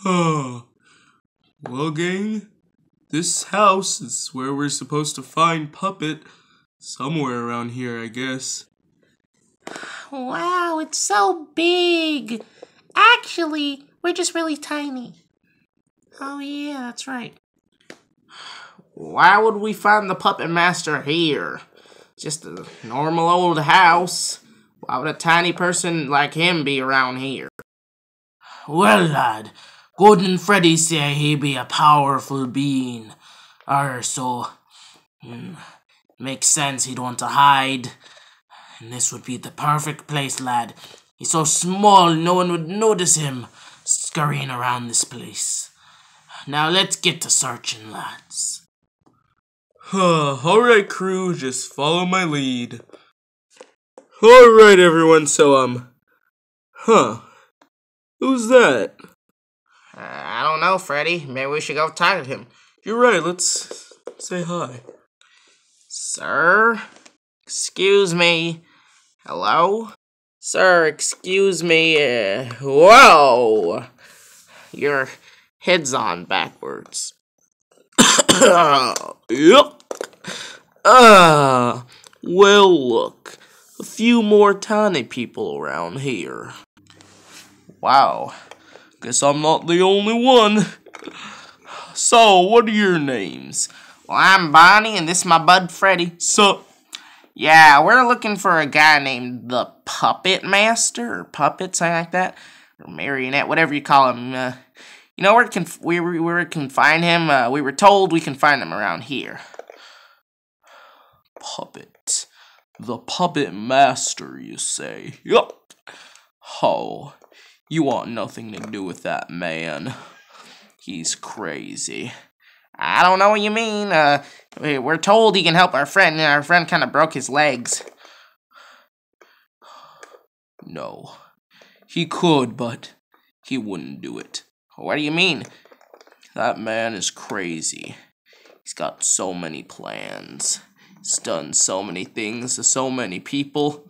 Huh. Well, gang, this house is where we're supposed to find Puppet. Somewhere around here, I guess. Wow, it's so big. Actually, we're just really tiny. Oh, yeah, that's right. Why would we find the puppet master here? Just a normal old house. Why would a tiny person like him be around here? Well, lad, Golden Freddy say he be a powerful being. Arr, so, mm, makes sense he'd want to hide. And this would be the perfect place, lad. He's so small, no one would notice him scurrying around this place. Now let's get to searching, lads. Huh. Alright, crew, just follow my lead. Alright, everyone, so, um. Huh. Who's that? Uh, I don't know, Freddy. Maybe we should go talk to him. You're right, let's say hi. Sir? Excuse me. Hello? Sir, excuse me. Uh, whoa! Your head's on backwards. Yep. Ah, well, look. A few more tiny people around here. Wow. Guess I'm not the only one. So, what are your names? Well, I'm Bonnie, and this is my bud Freddy. So, Yeah, we're looking for a guy named the Puppet Master, or Puppet, something like that, or Marionette, whatever you call him. Uh, you know where can we we where we can find him? Uh, we were told we can find him around here. puppet. The puppet master, you say? Yup. Oh, you want nothing to do with that man. He's crazy. I don't know what you mean. Uh, we- we're told he can help our friend, and our friend kind of broke his legs. No. He could, but he wouldn't do it. What do you mean? That man is crazy. He's got so many plans. He's done so many things to so many people.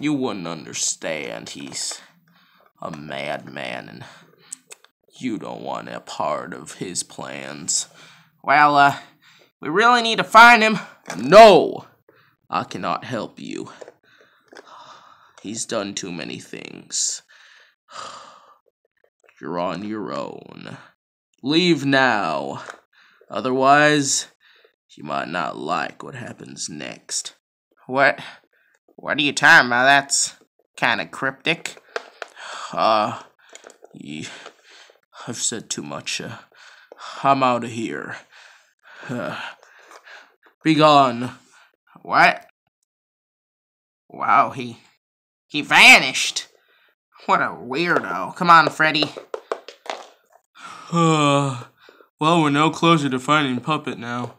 You wouldn't understand. He's a madman, and you don't want a part of his plans. Well, uh, we really need to find him. No! I cannot help you. He's done too many things. You're on your own. Leave now. Otherwise, you might not like what happens next. What? What are you talking about? That's kind of cryptic. Uh, ye- I've said too much. Uh, I'm out of here. Uh, be gone. What? Wow, he he vanished. What a weirdo. Come on, Freddy. Uh, well, we're no closer to finding Puppet now.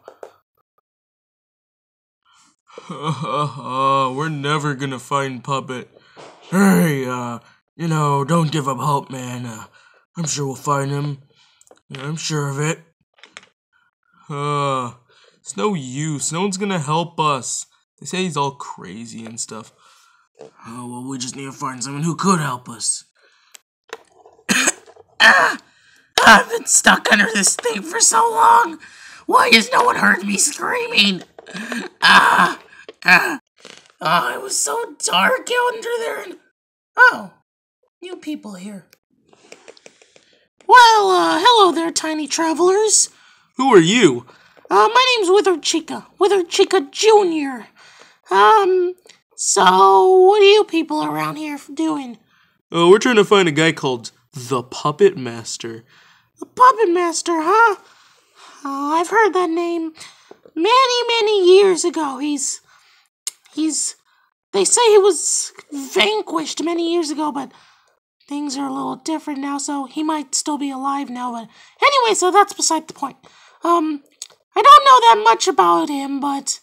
We're never gonna find Puppet. Hey, uh, you know, don't give up hope, man. Uh, I'm sure we'll find him. I'm sure of it. Uh, it's no use. No one's gonna help us. They say he's all crazy and stuff. Oh, well, we just need to find someone who could help us. Ah, I've been stuck under this thing for so long. Why has no one heard me screaming? Ah, ah. Oh, it was so dark under there. And oh, new people here. Well, uh, hello there, tiny travelers. Who are you? Uh, my name's Withered Chica, Withered Chica Junior. Um, so what are you people around here doing? Oh, we're trying to find a guy called the Puppet Master. The Puppet Master, huh? Oh, I've heard that name many, many years ago. He's. He's. They say he was vanquished many years ago, but things are a little different now, so he might still be alive now. But anyway, so that's beside the point. Um, I don't know that much about him, but.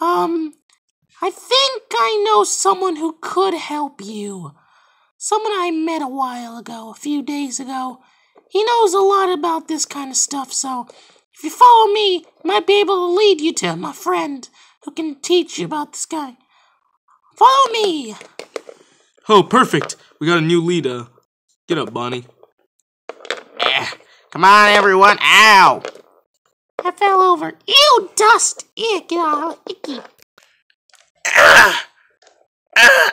Um, I think I know someone who could help you. Someone I met a while ago, a few days ago. He knows a lot about this kind of stuff, so if you follow me, I might be able to lead you to my friend who can teach you about this guy. Follow me! Oh, perfect. We got a new leader. Get up, Bonnie. Eh, Come on, everyone. Ow! I fell over. Ew, dust. Ew, get all icky. Ah! Ah!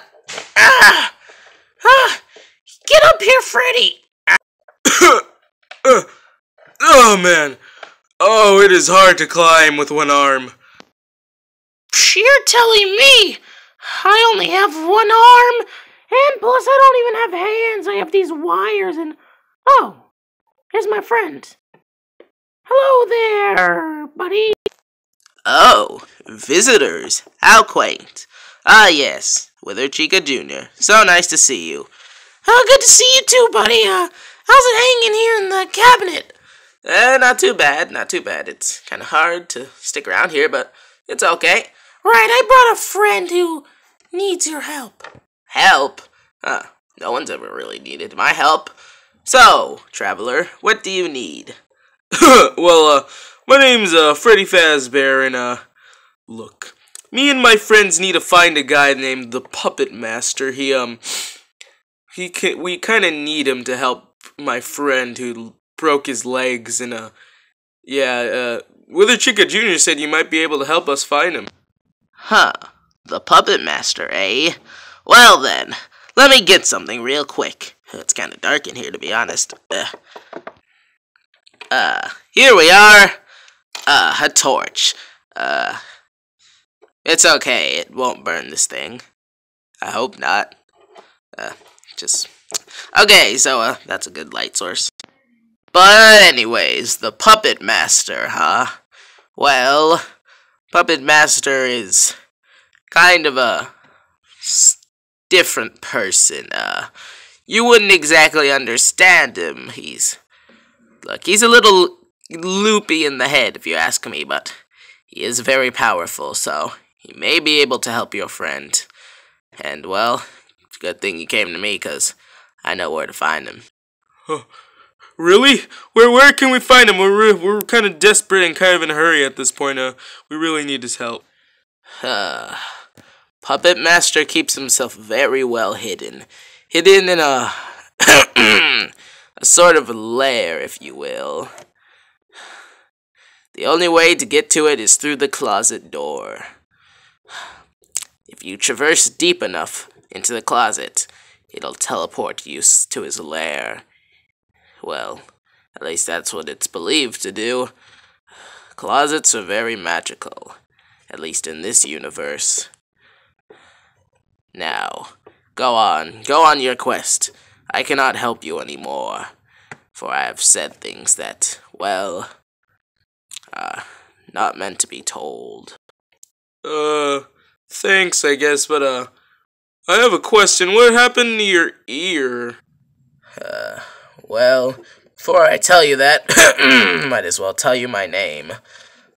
Ah! Ah! Get up here, Freddy! oh man. Oh, it is hard to climb with one arm. You're telling me I only have one arm? And plus, I don't even have hands. I have these wires and. Oh, here's my friend. Hello there, buddy. Oh, visitors. How quaint. Ah, yes, Wither Chica Jr. So nice to see you. Oh, good to see you too, buddy. Uh, how's it hanging here in the cabinet? Eh, not too bad, not too bad. It's kind of hard to stick around here, but it's okay. Right, I brought a friend who needs your help. Help? Huh, no one's ever really needed my help. So, traveler, what do you need? well, uh, my name's, uh, Freddy Fazbear, and, uh, look. Me and my friends need to find a guy named the Puppet Master. He, um, he can, we kind of need him to help my friend who broke his legs, and, uh, yeah, uh, Wither Chica Jr. said you might be able to help us find him. Huh, the Puppet Master, eh? Well then, let me get something real quick. It's kind of dark in here, to be honest. Uh, uh, here we are. Uh, a torch. Uh, it's okay. It won't burn this thing. I hope not. Uh, just... Okay, so, uh, that's a good light source. But anyways, the Puppet Master, huh? Well, Puppet Master is kind of a different person. Uh, you wouldn't exactly understand him. He's look, he's a little loopy in the head, if you ask me, but he is very powerful, so he may be able to help your friend. And well, it's a good thing you came to me, cause I know where to find him. Really? Where where can we find him? We're we're kind of desperate and kind of in a hurry at this point. Uh, we really need his help. Uh, Puppet Master keeps himself very well hidden. Hidden in a a sort of lair, if you will. The only way to get to it is through the closet door. If you traverse deep enough into the closet, it'll teleport you to his lair. Well, at least that's what it's believed to do. Closets are very magical, at least in this universe. Now, go on, go on your quest. I cannot help you anymore, for I have said things that, well, are not meant to be told. Uh, thanks, I guess, but uh, I have a question. What happened to your ear? Uh, well, before I tell you that, might as well tell you my name.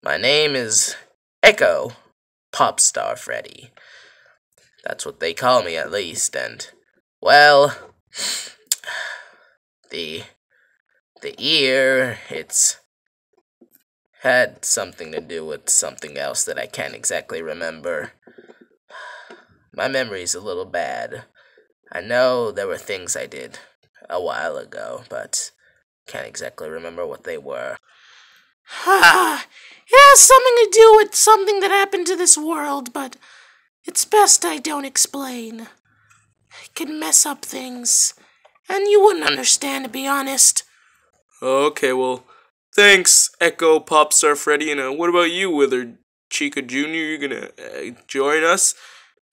My name is Echo Popstar Freddy. That's what they call me, at least, and, well, the, the ear, it's had something to do with something else that I can't exactly remember. My memory's a little bad. I know there were things I did a while ago, but can't exactly remember what they were. Ah, it has something to do with something that happened to this world, but it's best I don't explain. I could mess up things, and you wouldn't understand, to be honest. Okay, well, thanks, Echo Popstar Freddy. And uh, what about you, Wither Chica Jr.? You gonna uh, join us?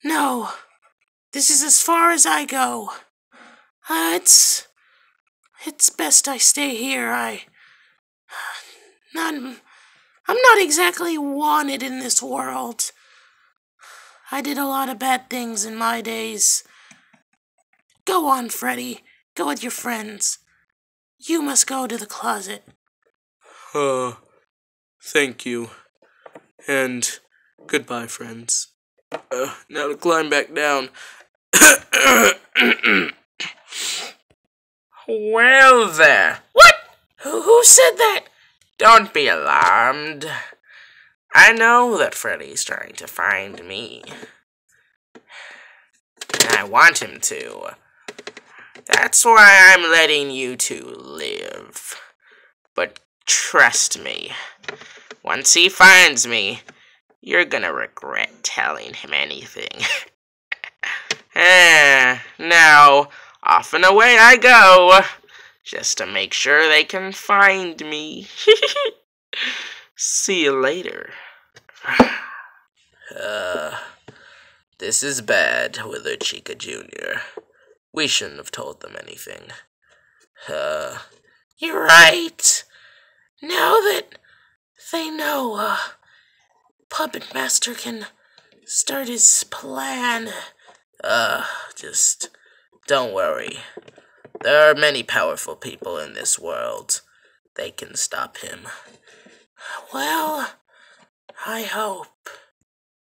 No, this is as far as I go. Uh, it's it's best I stay here. I not I'm not exactly wanted in this world. I did a lot of bad things in my days. Go on, Freddy. Go with your friends. You must go to the closet. Uh, thank you. And goodbye, friends. Uh, now to climb back down. Well, there. What? Who, who said that? Don't be alarmed. I know that Freddy's trying to find me. And I want him to. That's why I'm letting you two live. But trust me, once he finds me, you're gonna regret telling him anything. Ah, now, off and away I go, just to make sure they can find me. See you later. Uh, this is bad, Willard Chica Jr. We shouldn't have told them anything. Uh, You're right. Now that they know, uh, Puppet Master can start his plan. uh, just don't worry. There are many powerful people in this world. They can stop him. Well, I hope.